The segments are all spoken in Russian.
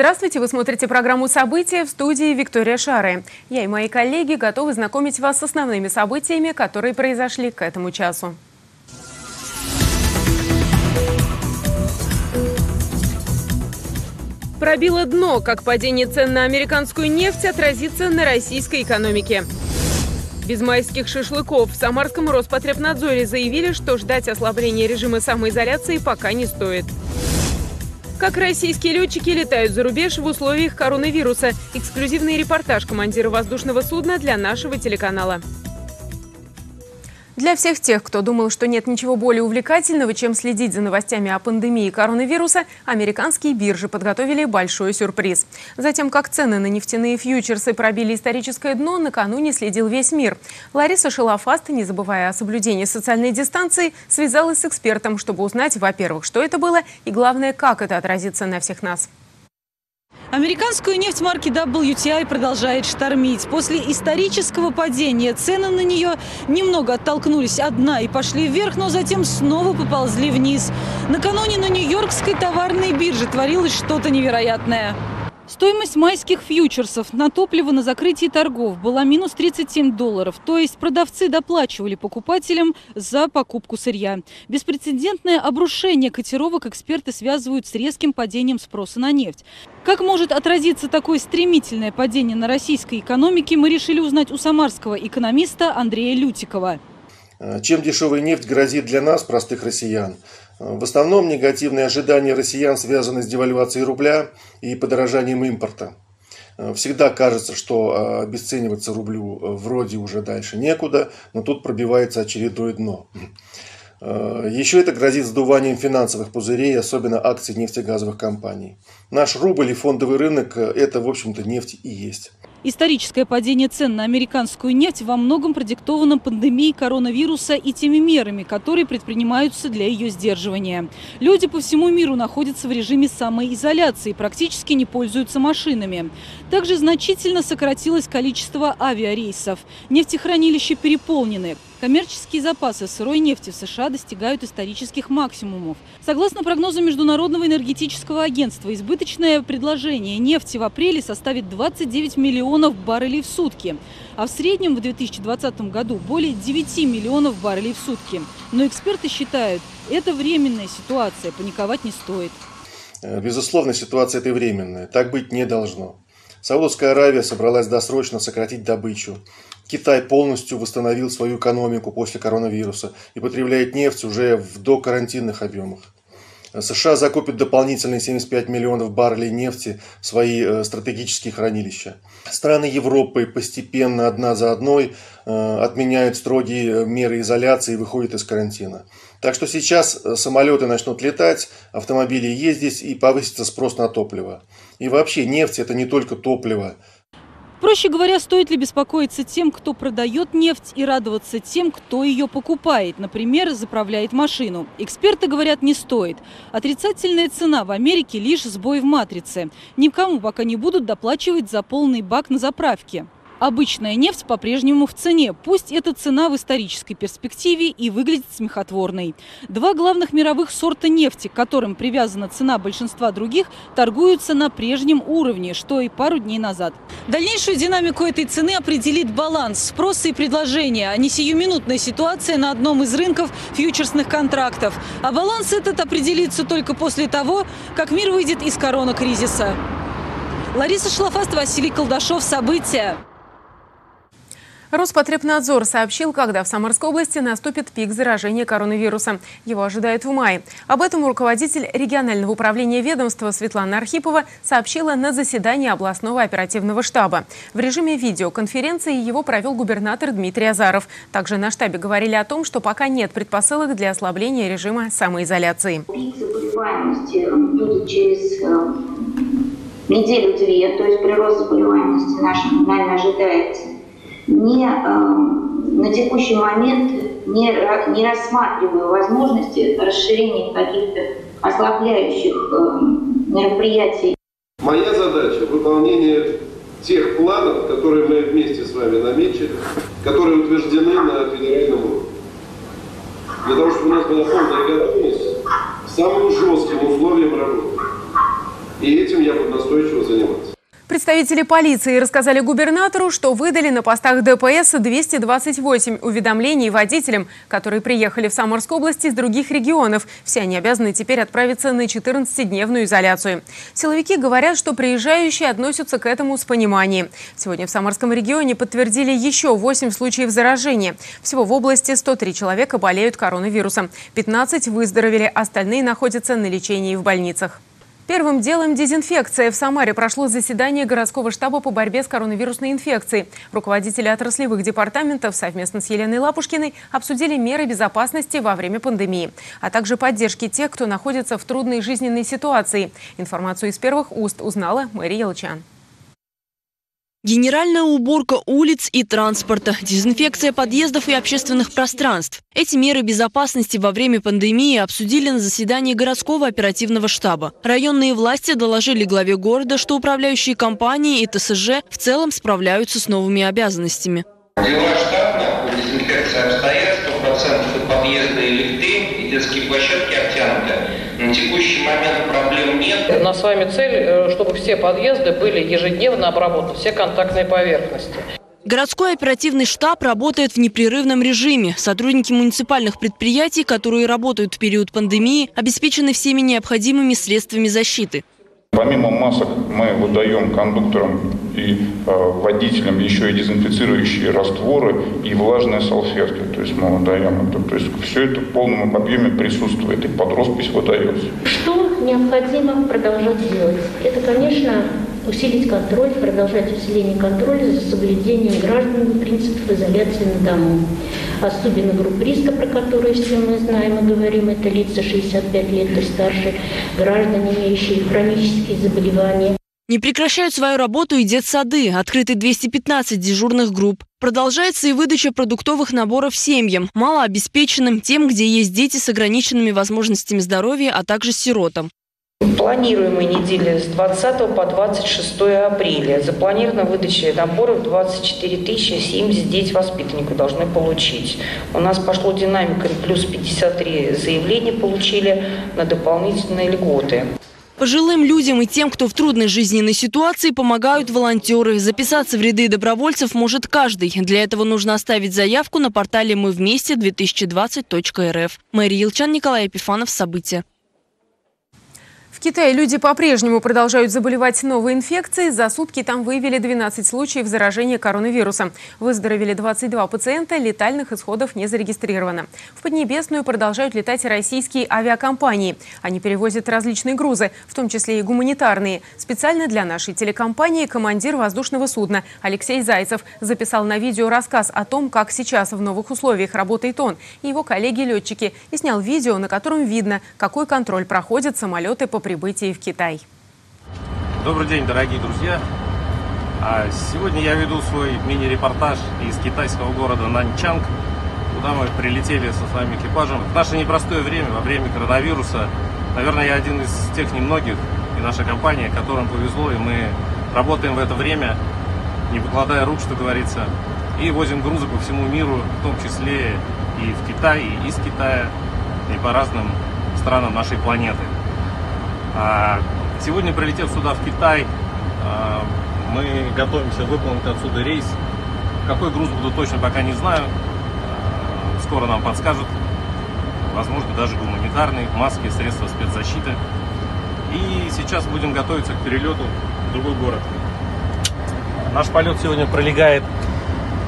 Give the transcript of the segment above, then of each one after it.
Здравствуйте, вы смотрите программу «События» в студии Виктория Шары. Я и мои коллеги готовы знакомить вас с основными событиями, которые произошли к этому часу. Пробило дно, как падение цен на американскую нефть отразится на российской экономике. Без майских шашлыков в Самарском Роспотребнадзоре заявили, что ждать ослабления режима самоизоляции пока не стоит. Как российские летчики летают за рубеж в условиях коронавируса. Эксклюзивный репортаж командира воздушного судна для нашего телеканала. Для всех тех, кто думал, что нет ничего более увлекательного, чем следить за новостями о пандемии коронавируса, американские биржи подготовили большой сюрприз. Затем, как цены на нефтяные фьючерсы пробили историческое дно, накануне следил весь мир. Лариса Шелофаст, не забывая о соблюдении социальной дистанции, связалась с экспертом, чтобы узнать, во-первых, что это было, и главное, как это отразится на всех нас. Американскую нефть марки WTI продолжает штормить. После исторического падения цены на нее немного оттолкнулись от и пошли вверх, но затем снова поползли вниз. Накануне на Нью-Йоркской товарной бирже творилось что-то невероятное. Стоимость майских фьючерсов на топливо на закрытии торгов была минус 37 долларов, то есть продавцы доплачивали покупателям за покупку сырья. Беспрецедентное обрушение котировок эксперты связывают с резким падением спроса на нефть. Как может отразиться такое стремительное падение на российской экономике, мы решили узнать у самарского экономиста Андрея Лютикова. Чем дешевая нефть грозит для нас, простых россиян? В основном негативные ожидания россиян связаны с девальвацией рубля и подорожанием импорта. Всегда кажется, что обесцениваться рублю вроде уже дальше некуда, но тут пробивается очередное дно. Еще это грозит сдуванием финансовых пузырей, особенно акций нефтегазовых компаний. Наш рубль и фондовый рынок – это, в общем-то, нефть и есть. Историческое падение цен на американскую нефть во многом продиктовано пандемией коронавируса и теми мерами, которые предпринимаются для ее сдерживания. Люди по всему миру находятся в режиме самоизоляции, практически не пользуются машинами. Также значительно сократилось количество авиарейсов. Нефтехранилища переполнены. Коммерческие запасы сырой нефти в США достигают исторических максимумов. Согласно прогнозу Международного энергетического агентства, избыточное предложение нефти в апреле составит 29 миллионов баррелей в сутки, а в среднем в 2020 году более 9 миллионов баррелей в сутки. Но эксперты считают, это временная ситуация, паниковать не стоит. Э, безусловно, ситуация эта временная. Так быть не должно. Саудовская Аравия собралась досрочно сократить добычу. Китай полностью восстановил свою экономику после коронавируса и потребляет нефть уже в докарантинных объемах. США закупит дополнительные 75 миллионов баррелей нефти в свои э, стратегические хранилища. Страны Европы постепенно одна за одной э, отменяют строгие меры изоляции и выходят из карантина. Так что сейчас э, самолеты начнут летать, автомобили ездить и повысится спрос на топливо. И вообще нефть это не только топливо. Проще говоря, стоит ли беспокоиться тем, кто продает нефть и радоваться тем, кто ее покупает, например, заправляет машину? Эксперты говорят, не стоит. Отрицательная цена в Америке лишь сбой в матрице. Никому пока не будут доплачивать за полный бак на заправке. Обычная нефть по-прежнему в цене, пусть эта цена в исторической перспективе и выглядит смехотворной. Два главных мировых сорта нефти, к которым привязана цена большинства других, торгуются на прежнем уровне, что и пару дней назад. Дальнейшую динамику этой цены определит баланс спроса и предложения, а не сиюминутная ситуация на одном из рынков фьючерсных контрактов. А баланс этот определится только после того, как мир выйдет из коронакризиса. Лариса Шлафаст, Василий Колдашов. События. Роспотребнадзор сообщил, когда в Самарской области наступит пик заражения коронавирусом. Его ожидают в мае. Об этом руководитель регионального управления ведомства Светлана Архипова сообщила на заседании областного оперативного штаба. В режиме видеоконференции его провел губернатор Дмитрий Азаров. Также на штабе говорили о том, что пока нет предпосылок для ослабления режима самоизоляции. Пик заболеваемости будет через э, неделю-две, то есть прирост заболеваемости наш нами ожидается не, э, на текущий момент не, не рассматриваю возможности расширения каких-то ослабляющих э, мероприятий. Моя задача – выполнение тех планов, которые мы вместе с вами наметили, которые утверждены на федеральном уровне. Для того, чтобы у нас была полная готовность к самым жестким условиям работы. И этим я буду настойчиво заниматься. Представители полиции рассказали губернатору, что выдали на постах ДПС 228 уведомлений водителям, которые приехали в Самарскую область из других регионов. Все они обязаны теперь отправиться на 14-дневную изоляцию. Силовики говорят, что приезжающие относятся к этому с пониманием. Сегодня в Самарском регионе подтвердили еще 8 случаев заражения. Всего в области 103 человека болеют коронавирусом. 15 выздоровели, остальные находятся на лечении в больницах. Первым делом дезинфекция. В Самаре прошло заседание городского штаба по борьбе с коронавирусной инфекцией. Руководители отраслевых департаментов совместно с Еленой Лапушкиной обсудили меры безопасности во время пандемии, а также поддержки тех, кто находится в трудной жизненной ситуации. Информацию из первых уст узнала Мария Елчан. Генеральная уборка улиц и транспорта, дезинфекция подъездов и общественных пространств. Эти меры безопасности во время пандемии обсудили на заседании городского оперативного штаба. Районные власти доложили главе города, что управляющие компании и ТСЖ в целом справляются с новыми обязанностями. Дела штатно, по дезинфекции обстоят, 100% и подъезды, и лифты, и детские площадки обтянуты. На текущий момент проблем нет. У нас с вами цель, э, чтобы все подъезды были ежедневно обработаны, все контактные поверхности. Городской оперативный штаб работает в непрерывном режиме. Сотрудники муниципальных предприятий, которые работают в период пандемии, обеспечены всеми необходимыми средствами защиты. Помимо масок мы выдаем кондукторам и э, водителям еще и дезинфицирующие растворы и влажные салфетки. То есть мы выдаем это. То есть все это в полном объеме присутствует и под роспись выдается. Что необходимо продолжать делать? Это, конечно, усилить контроль, продолжать усиление контроля за соблюдением гражданами принципов изоляции на дому. Особенно групп риска, про которые все мы знаем и говорим, это лица 65 лет и старше, граждане, имеющие хронические заболевания. Не прекращают свою работу и детсады. Открыты 215 дежурных групп. Продолжается и выдача продуктовых наборов семьям, малообеспеченным, тем, где есть дети с ограниченными возможностями здоровья, а также сиротам. Планируемые недели с 20 по 26 апреля. Запланирована выдача наборов 24 тысячи 70 дети воспитанников должны получить. У нас пошло динамика, плюс 53 заявления получили на дополнительные льготы. Пожилым людям и тем, кто в трудной жизненной ситуации, помогают волонтеры. Записаться в ряды добровольцев может каждый. Для этого нужно оставить заявку на портале «Мы вместе 2020.рф». Мария Елчан, Николай Епифанов. События. В Китае люди по-прежнему продолжают заболевать новой инфекцией. За сутки там выявили 12 случаев заражения коронавирусом. Выздоровели 22 пациента, летальных исходов не зарегистрировано. В Поднебесную продолжают летать российские авиакомпании. Они перевозят различные грузы, в том числе и гуманитарные. Специально для нашей телекомпании командир воздушного судна Алексей Зайцев записал на видео рассказ о том, как сейчас в новых условиях работает он и его коллеги-летчики, и снял видео, на котором видно, какой контроль проходят самолеты по прибытии в Китай. Добрый день, дорогие друзья! А сегодня я веду свой мини-репортаж из китайского города Нанчанг, куда мы прилетели со своим экипажем. В наше непростое время, во время коронавируса, наверное, я один из тех немногих, и наша компания, которым повезло, и мы работаем в это время, не покладая рук, что говорится, и возим грузы по всему миру, в том числе и в Китай, и из Китая, и по разным странам нашей планеты. А, сегодня, прилетев сюда, в Китай, а, мы готовимся выполнить отсюда рейс. Какой груз буду точно пока не знаю. А, скоро нам подскажут. Возможно, даже гуманитарные, маски, средства спецзащиты. И сейчас будем готовиться к перелету в другой город. Наш полет сегодня пролегает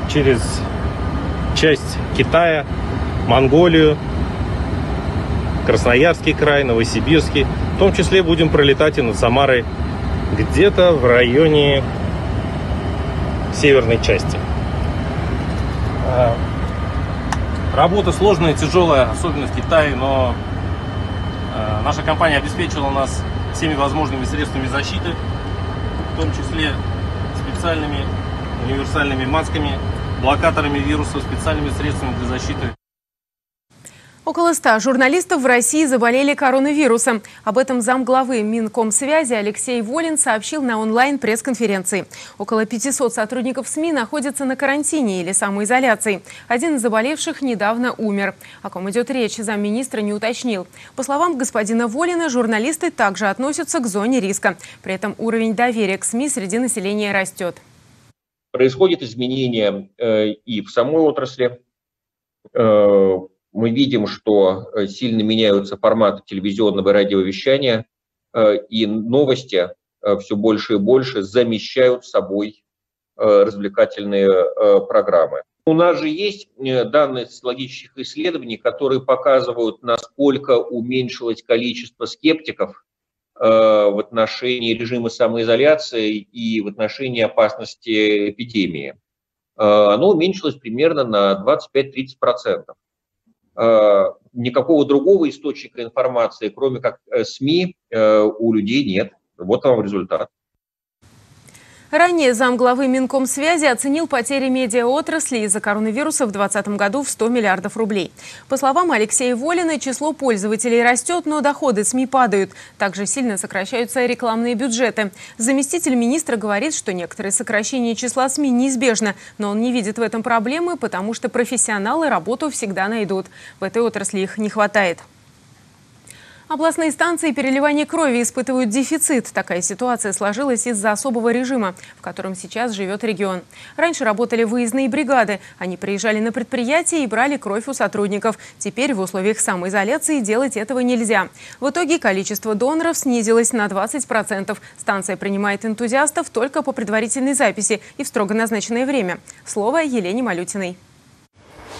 через часть Китая, Монголию, Красноярский край, Новосибирский. Том числе будем пролетать и над Самарой где-то в районе северной части. А, работа сложная, тяжелая, особенно в Китае, но а, наша компания обеспечила нас всеми возможными средствами защиты, в том числе специальными универсальными масками, блокаторами вируса, специальными средствами для защиты Около ста журналистов в России заболели коронавирусом. Об этом замглавы Минкомсвязи Алексей Волин сообщил на онлайн-пресс-конференции. Около 500 сотрудников СМИ находятся на карантине или самоизоляции. Один из заболевших недавно умер. О ком идет речь, замминистра не уточнил. По словам господина Волина, журналисты также относятся к зоне риска. При этом уровень доверия к СМИ среди населения растет. Происходит изменения э, и в самой отрасли, э, мы видим, что э, сильно меняются форматы телевизионного и радиовещания, э, и новости э, все больше и больше замещают собой развлекательные программы. У нас же есть данные социологических исследований, которые показывают, насколько уменьшилось количество скептиков в отношении режима самоизоляции и в отношении опасности эпидемии. Оно уменьшилось примерно на 25-30%. Э, никакого другого источника информации, кроме как э, СМИ, э, у людей нет. Вот вам результат. Ранее замглавы Минкомсвязи оценил потери медиаотрасли из-за коронавируса в 2020 году в 100 миллиардов рублей. По словам Алексея Волина, число пользователей растет, но доходы СМИ падают. Также сильно сокращаются рекламные бюджеты. Заместитель министра говорит, что некоторые сокращения числа СМИ неизбежно, но он не видит в этом проблемы, потому что профессионалы работу всегда найдут. В этой отрасли их не хватает. Областные станции переливания крови испытывают дефицит. Такая ситуация сложилась из-за особого режима, в котором сейчас живет регион. Раньше работали выездные бригады. Они приезжали на предприятие и брали кровь у сотрудников. Теперь в условиях самоизоляции делать этого нельзя. В итоге количество доноров снизилось на 20%. Станция принимает энтузиастов только по предварительной записи и в строго назначенное время. Слово Елене Малютиной.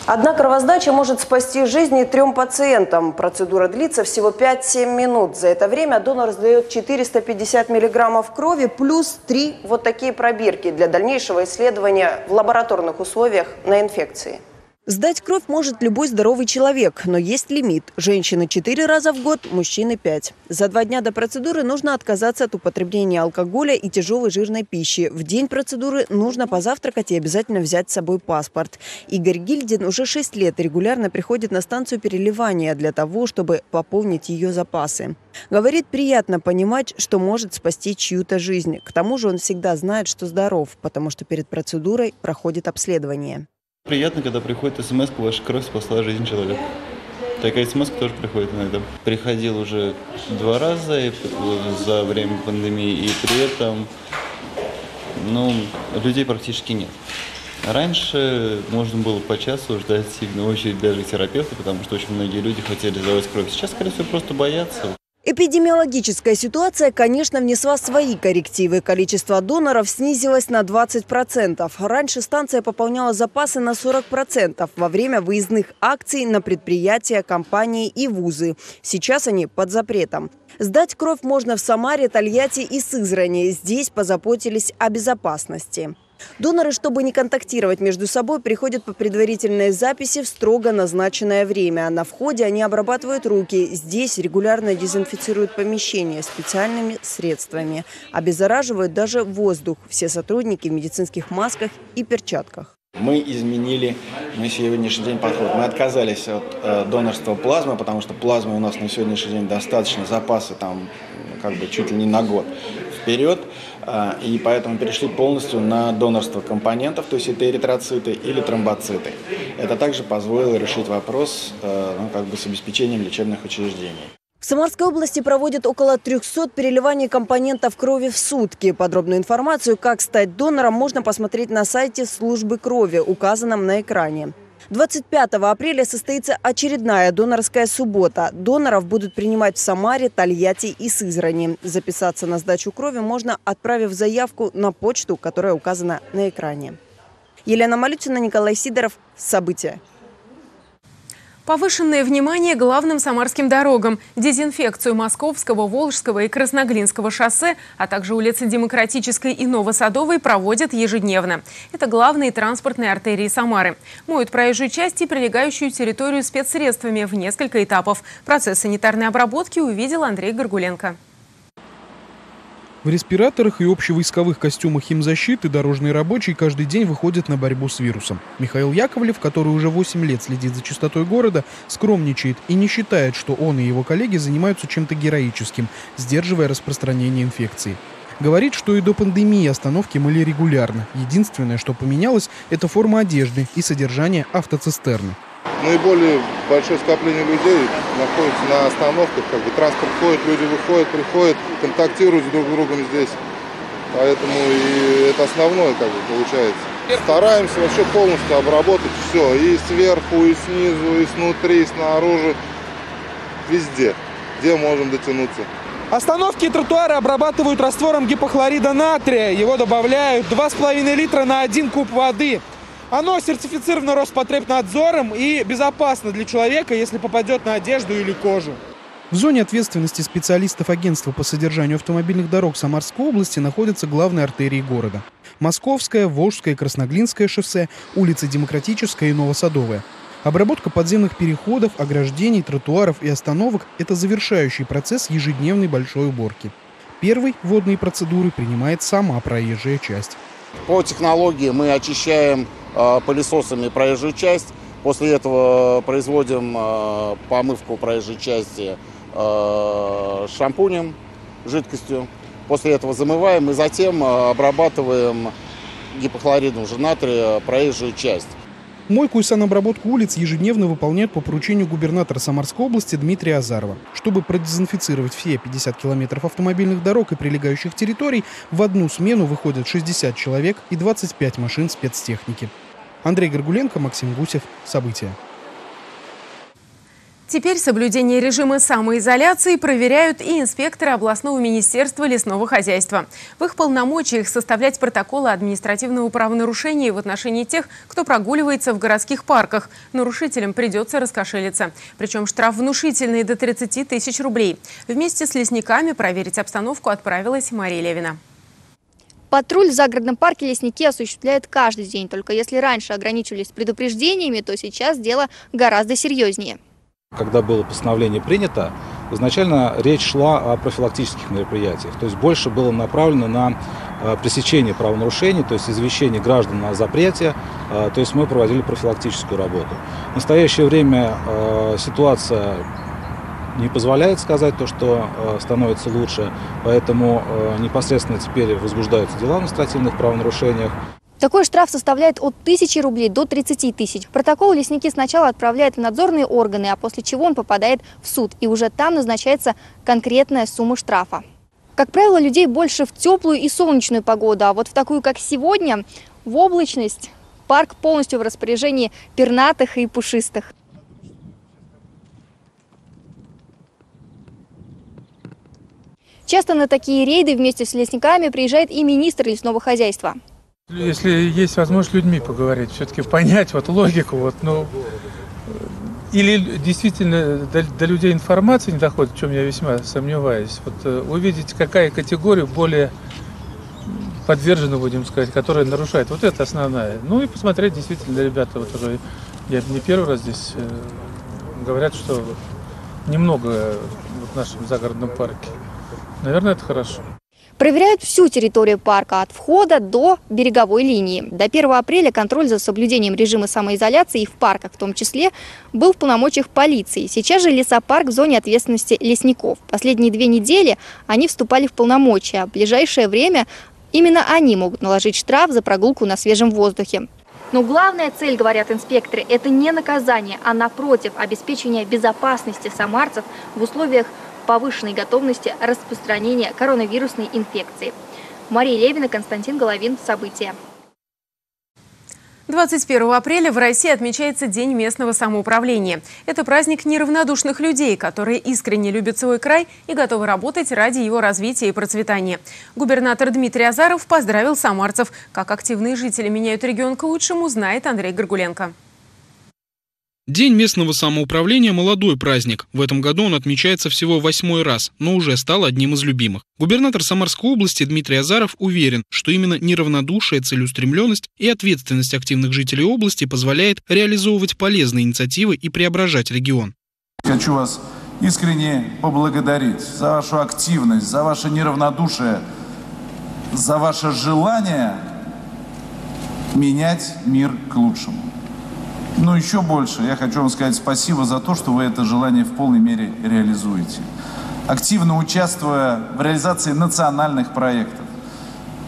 Одна кровосдача может спасти жизни трем пациентам. Процедура длится всего 5-7 минут. За это время донор сдает 450 миллиграммов крови плюс 3 вот такие пробирки для дальнейшего исследования в лабораторных условиях на инфекции. Сдать кровь может любой здоровый человек, но есть лимит. Женщины 4 раза в год, мужчины 5. За два дня до процедуры нужно отказаться от употребления алкоголя и тяжелой жирной пищи. В день процедуры нужно позавтракать и обязательно взять с собой паспорт. Игорь Гильдин уже 6 лет регулярно приходит на станцию переливания для того, чтобы пополнить ее запасы. Говорит, приятно понимать, что может спасти чью-то жизнь. К тому же он всегда знает, что здоров, потому что перед процедурой проходит обследование. Приятно, когда приходит смс ваша кровь спасла жизнь человека. Такая смс тоже приходит иногда. Приходил уже два раза за время пандемии, и при этом ну, людей практически нет. Раньше можно было по часу ждать сильно очередь даже терапевта, потому что очень многие люди хотели сдавать кровь. Сейчас, скорее всего, просто боятся. Эпидемиологическая ситуация, конечно, внесла свои коррективы. Количество доноров снизилось на 20%. Раньше станция пополняла запасы на 40% во время выездных акций на предприятия, компании и вузы. Сейчас они под запретом. Сдать кровь можно в Самаре, Тольятти и Сызрани. Здесь позаботились о безопасности. Доноры, чтобы не контактировать между собой, приходят по предварительной записи в строго назначенное время. На входе они обрабатывают руки. Здесь регулярно дезинфицируют помещение специальными средствами. Обеззараживают даже воздух. Все сотрудники в медицинских масках и перчатках. Мы изменили на сегодняшний день подход. Мы отказались от э, донорства плазмы, потому что плазмы у нас на сегодняшний день достаточно, запасы там как бы чуть ли не на год вперед. А, и поэтому перешли полностью на донорство компонентов, то есть это эритроциты или тромбоциты. Это также позволило решить вопрос э, ну, как бы с обеспечением лечебных учреждений. В Самарской области проводят около 300 переливаний компонентов крови в сутки. Подробную информацию, как стать донором, можно посмотреть на сайте службы крови, указанном на экране. 25 апреля состоится очередная донорская суббота. Доноров будут принимать в Самаре, Тольятти и Сызрани. Записаться на сдачу крови можно, отправив заявку на почту, которая указана на экране. Елена Малютина, Николай Сидоров. События. Повышенное внимание главным самарским дорогам, дезинфекцию Московского, Волжского и Красноглинского шоссе, а также улицы Демократической и Новосадовой проводят ежедневно. Это главные транспортные артерии Самары. Моют проезжую часть и прилегающую территорию спецсредствами в несколько этапов. Процесс санитарной обработки увидел Андрей Горгуленко. В респираторах и общевойсковых костюмах химзащиты дорожные рабочие каждый день выходят на борьбу с вирусом. Михаил Яковлев, который уже 8 лет следит за чистотой города, скромничает и не считает, что он и его коллеги занимаются чем-то героическим, сдерживая распространение инфекции. Говорит, что и до пандемии остановки мыли регулярно. Единственное, что поменялось, это форма одежды и содержание автоцистерны. Наиболее большое скопление людей находится на остановках, как бы транспорт ходит, люди выходят, приходят, контактируют друг с другом здесь. Поэтому и это основное, как бы, получается. Стараемся вообще полностью обработать все, и сверху, и снизу, и снутри, и снаружи, везде, где можем дотянуться. Остановки и тротуары обрабатывают раствором гипохлорида натрия. Его добавляют 2,5 литра на 1 куб воды. Оно сертифицировано Роспотребнадзором и безопасно для человека, если попадет на одежду или кожу. В зоне ответственности специалистов агентства по содержанию автомобильных дорог Самарской области находятся главные артерии города. Московская, Волжская, Красноглинское шоссе, улицы Демократическая и Новосадовая. Обработка подземных переходов, ограждений, тротуаров и остановок – это завершающий процесс ежедневной большой уборки. Первой водные процедуры принимает сама проезжая часть. По технологии мы очищаем пылесосами проезжую часть. После этого производим э, помывку проезжей части э, шампунем, жидкостью. После этого замываем и затем обрабатываем гипохлоридом же натрия проезжую часть. Мойку и санобработку улиц ежедневно выполняют по поручению губернатора Самарской области Дмитрия Азарова. Чтобы продезинфицировать все 50 километров автомобильных дорог и прилегающих территорий, в одну смену выходят 60 человек и 25 машин спецтехники. Андрей Горгуленко, Максим Гусев. События. Теперь соблюдение режима самоизоляции проверяют и инспекторы областного министерства лесного хозяйства. В их полномочиях составлять протоколы административного правонарушения в отношении тех, кто прогуливается в городских парках. Нарушителям придется раскошелиться. Причем штраф внушительный до 30 тысяч рублей. Вместе с лесниками проверить обстановку отправилась Мария Левина. Патруль в загородном парке лесники осуществляют каждый день. Только если раньше ограничивались предупреждениями, то сейчас дело гораздо серьезнее. Когда было постановление принято, изначально речь шла о профилактических мероприятиях, то есть больше было направлено на э, пресечение правонарушений, то есть извещение граждан о запрете, э, то есть мы проводили профилактическую работу. В настоящее время э, ситуация не позволяет сказать то, что становится лучше, поэтому непосредственно теперь возбуждаются дела в административных правонарушениях. Такой штраф составляет от 1000 рублей до 30 тысяч. Протокол лесники сначала отправляют в надзорные органы, а после чего он попадает в суд. И уже там назначается конкретная сумма штрафа. Как правило, людей больше в теплую и солнечную погоду, а вот в такую, как сегодня, в облачность, парк полностью в распоряжении пернатых и пушистых. Часто на такие рейды вместе с лесниками приезжает и министр лесного хозяйства. Если есть возможность людьми поговорить, все-таки понять вот логику, вот, ну, или действительно до, до людей информация не доходит, в чем я весьма сомневаюсь. Вот э, увидеть, какая категория более подвержена, будем сказать, которая нарушает. Вот это основная. Ну и посмотреть, действительно, ребята, вот уже я не первый раз здесь э, говорят, что немного вот в нашем загородном парке. Наверное, это хорошо. Проверяют всю территорию парка от входа до береговой линии. До 1 апреля контроль за соблюдением режима самоизоляции в парках в том числе был в полномочиях полиции. Сейчас же лесопарк в зоне ответственности лесников. Последние две недели они вступали в полномочия. В ближайшее время именно они могут наложить штраф за прогулку на свежем воздухе. Но главная цель, говорят инспекторы, это не наказание, а напротив, обеспечение безопасности самарцев в условиях повышенной готовности распространения коронавирусной инфекции. Мария Левина, Константин Головин. События. 21 апреля в России отмечается День местного самоуправления. Это праздник неравнодушных людей, которые искренне любят свой край и готовы работать ради его развития и процветания. Губернатор Дмитрий Азаров поздравил самарцев. Как активные жители меняют регион к лучшему, знает Андрей Горгуленко. День местного самоуправления – молодой праздник. В этом году он отмечается всего восьмой раз, но уже стал одним из любимых. Губернатор Самарской области Дмитрий Азаров уверен, что именно неравнодушие, целеустремленность и ответственность активных жителей области позволяет реализовывать полезные инициативы и преображать регион. Хочу вас искренне поблагодарить за вашу активность, за ваше неравнодушие за ваше желание менять мир к лучшему. Но еще больше я хочу вам сказать спасибо за то, что вы это желание в полной мере реализуете. Активно участвуя в реализации национальных проектов,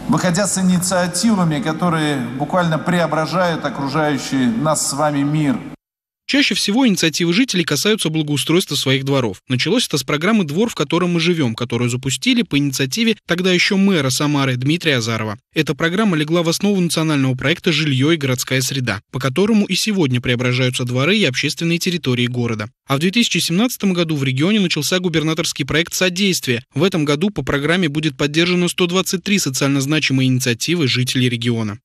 выходя с инициативами, которые буквально преображают окружающий нас с вами мир – Чаще всего инициативы жителей касаются благоустройства своих дворов. Началось это с программы «Двор, в котором мы живем», которую запустили по инициативе тогда еще мэра Самары Дмитрия Азарова. Эта программа легла в основу национального проекта «Жилье и городская среда», по которому и сегодня преображаются дворы и общественные территории города. А в 2017 году в регионе начался губернаторский проект «Содействие». В этом году по программе будет поддержано 123 социально значимые инициативы жителей региона.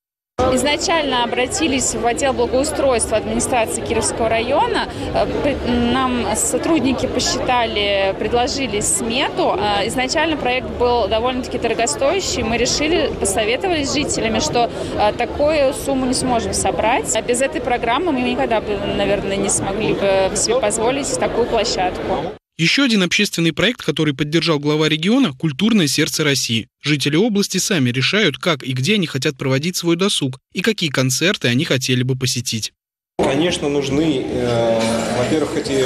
Изначально обратились в отдел благоустройства администрации Кировского района. Э, нам сотрудники посчитали, предложили смету. Э, изначально проект был довольно-таки дорогостоящий. Мы решили, посоветовались с жителями, что э, такую сумму не сможем собрать. А без этой программы мы никогда бы, наверное, не смогли бы себе позволить такую площадку. Еще один общественный проект, который поддержал глава региона – «Культурное сердце России». Жители области сами решают, как и где они хотят проводить свой досуг и какие концерты они хотели бы посетить. Конечно, нужны, э, во-первых, эти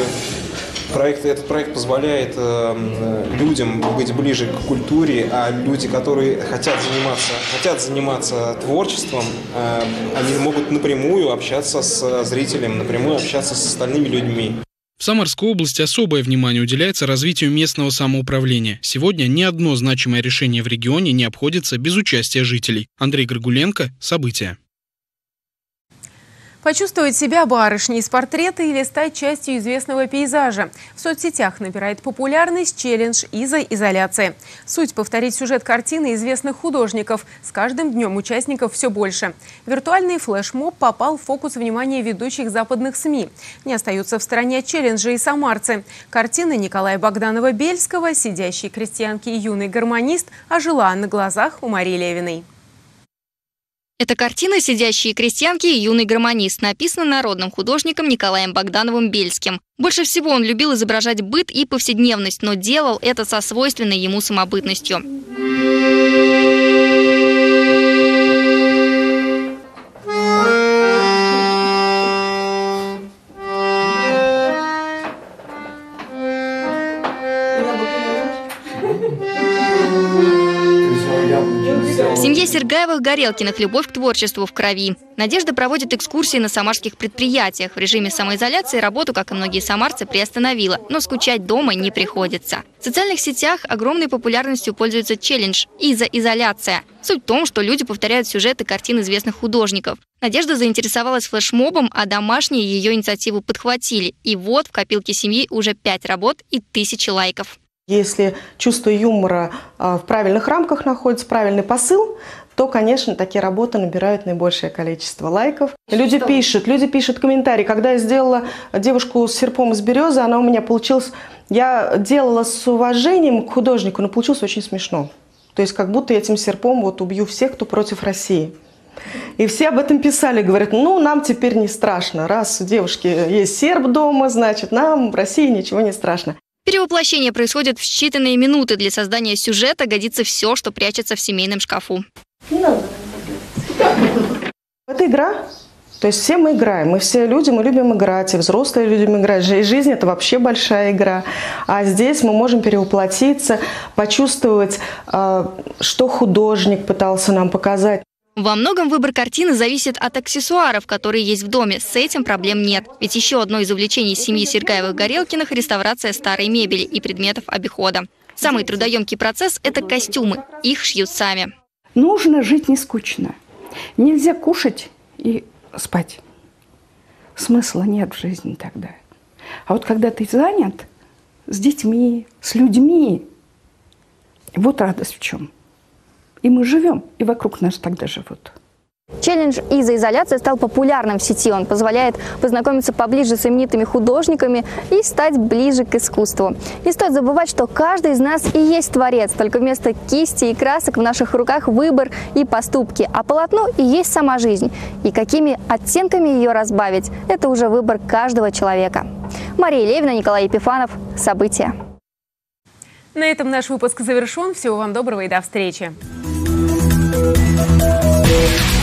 проекты, этот проект позволяет э, людям быть ближе к культуре, а люди, которые хотят заниматься, хотят заниматься творчеством, э, они могут напрямую общаться с зрителем, напрямую общаться с остальными людьми. В Самарской области особое внимание уделяется развитию местного самоуправления. Сегодня ни одно значимое решение в регионе не обходится без участия жителей. Андрей Григуленко. События. Почувствовать себя барышней из портрета или стать частью известного пейзажа. В соцсетях набирает популярность челлендж «Изоляция». Суть – повторить сюжет картины известных художников. С каждым днем участников все больше. Виртуальный флешмоб попал в фокус внимания ведущих западных СМИ. Не остаются в стороне челленджа и самарцы. Картина Николая Богданова-Бельского «Сидящий крестьянки и юный гармонист» ожила на глазах у Марии Левиной. Эта картина «Сидящие крестьянки» и юный гармонист написана народным художником Николаем Богдановым-Бельским. Больше всего он любил изображать быт и повседневность, но делал это со свойственной ему самобытностью. Семье Сергаевых-Горелкиных любовь к творчеству в крови. Надежда проводит экскурсии на самарских предприятиях. В режиме самоизоляции работу, как и многие самарцы, приостановила, но скучать дома не приходится. В социальных сетях огромной популярностью пользуется челлендж «Иза-изоляция». Суть в том, что люди повторяют сюжеты картин известных художников. Надежда заинтересовалась флешмобом, а домашние ее инициативу подхватили. И вот в копилке семьи уже пять работ и тысячи лайков. Если чувство юмора а, в правильных рамках находится, правильный посыл, то, конечно, такие работы набирают наибольшее количество лайков. Люди Что? пишут, люди пишут комментарии. Когда я сделала девушку с серпом из березы, она у меня получилась... Я делала с уважением к художнику, но получилось очень смешно. То есть как будто этим серпом вот убью всех, кто против России. И все об этом писали, говорят, ну, нам теперь не страшно. Раз у девушки есть серп дома, значит, нам в России ничего не страшно. Перевоплощение происходит в считанные минуты. Для создания сюжета годится все, что прячется в семейном шкафу. Это игра. То есть все мы играем, мы все люди, мы любим играть, и взрослые любим играть. И жизнь – это вообще большая игра. А здесь мы можем перевоплотиться, почувствовать, а, что художник пытался нам показать. Во многом выбор картины зависит от аксессуаров, которые есть в доме. С этим проблем нет. Ведь еще одно из увлечений семьи Сергаевых-Горелкиных – реставрация старой мебели и предметов обихода. Самый трудоемкий процесс – это костюмы. Их шьют сами. Нужно жить не скучно. Нельзя кушать и спать. Смысла нет в жизни тогда. А вот когда ты занят с детьми, с людьми, вот радость в чем – и мы живем, и вокруг нас тогда живут. Челлендж из-за изоляции стал популярным в сети. Он позволяет познакомиться поближе с именитыми художниками и стать ближе к искусству. Не стоит забывать, что каждый из нас и есть творец, только вместо кисти и красок в наших руках выбор и поступки, а полотно и есть сама жизнь. И какими оттенками ее разбавить – это уже выбор каждого человека. Мария Левина, Николай Епифанов. События. На этом наш выпуск завершен. Всего вам доброго и до встречи. Música